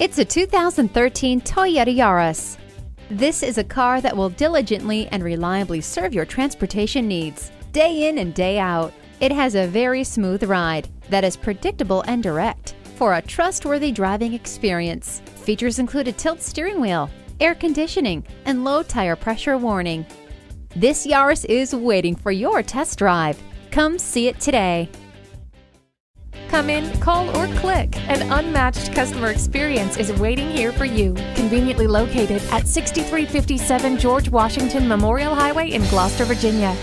It's a 2013 Toyota Yaris. This is a car that will diligently and reliably serve your transportation needs, day in and day out. It has a very smooth ride that is predictable and direct. For a trustworthy driving experience, features include a tilt steering wheel, air conditioning, and low tire pressure warning. This Yaris is waiting for your test drive. Come see it today. Come in, call, or click. An unmatched customer experience is waiting here for you. Conveniently located at 6357 George Washington Memorial Highway in Gloucester, Virginia.